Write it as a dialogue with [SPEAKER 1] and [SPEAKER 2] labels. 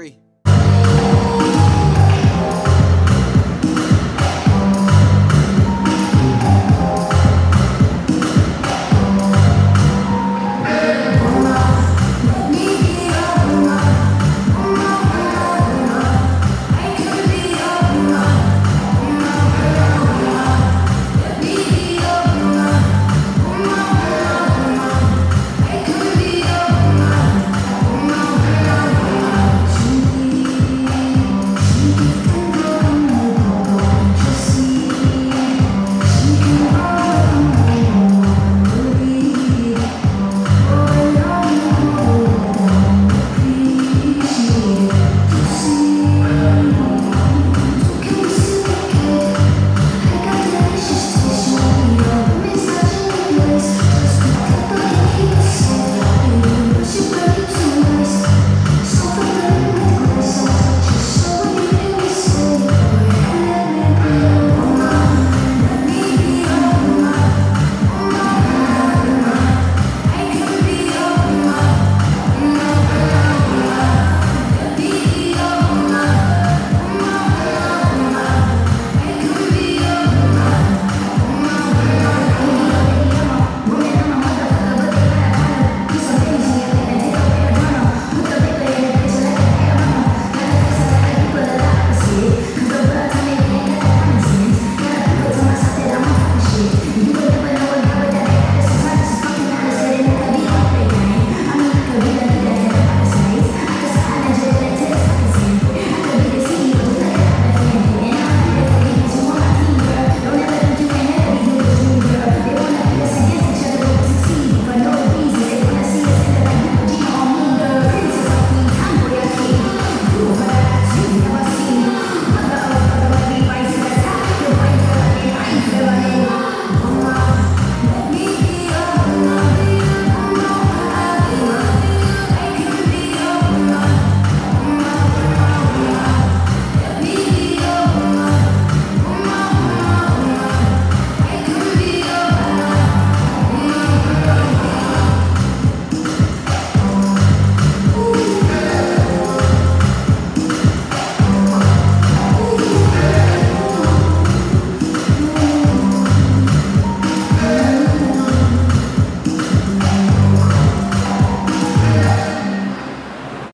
[SPEAKER 1] three.